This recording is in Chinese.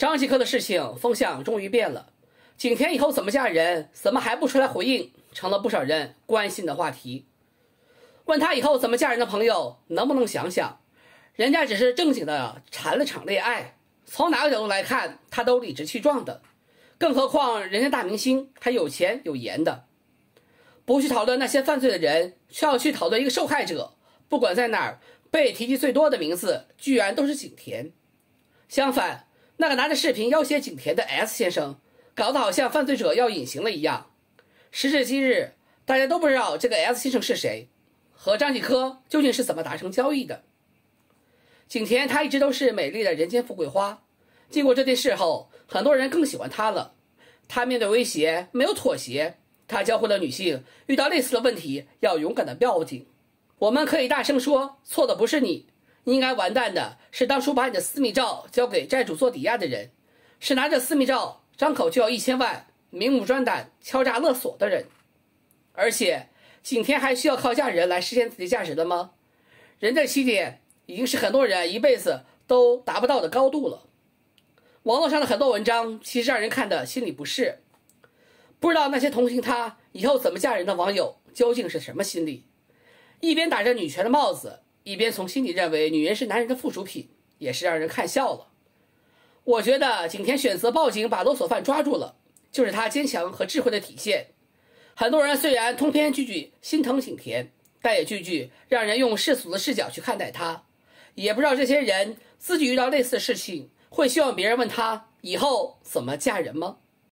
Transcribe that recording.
张继科的事情风向终于变了，景甜以后怎么嫁人，怎么还不出来回应，成了不少人关心的话题。问他以后怎么嫁人的朋友，能不能想想，人家只是正经的谈了场恋爱，从哪个角度来看，他都理直气壮的，更何况人家大明星还有钱有颜的。不去讨论那些犯罪的人，却要去讨论一个受害者，不管在哪儿被提及最多的名字，居然都是景甜。相反。那个拿着视频要挟景甜的 S 先生，搞得好像犯罪者要隐形了一样。时至今日，大家都不知道这个 S 先生是谁，和张继科究竟是怎么达成交易的。景甜她一直都是美丽的人间富贵花，经过这件事后，很多人更喜欢她了。她面对威胁没有妥协，她教会了女性遇到类似的问题要勇敢的报警。我们可以大声说，错的不是你。应该完蛋的是当初把你的私密照交给债主做抵押的人，是拿着私密照张口就要一千万、明目张胆敲诈勒索的人。而且景甜还需要靠嫁人来实现自己价值的吗？人的起点已经是很多人一辈子都达不到的高度了。网络上的很多文章其实让人看的心里不适，不知道那些同情她以后怎么嫁人的网友究竟是什么心理，一边打着女权的帽子。一边从心底认为女人是男人的附属品，也是让人看笑了。我觉得景甜选择报警把勒索犯抓住了，就是她坚强和智慧的体现。很多人虽然通篇句句心疼景甜，但也句句让人用世俗的视角去看待她。也不知道这些人自己遇到类似的事情，会希望别人问他以后怎么嫁人吗？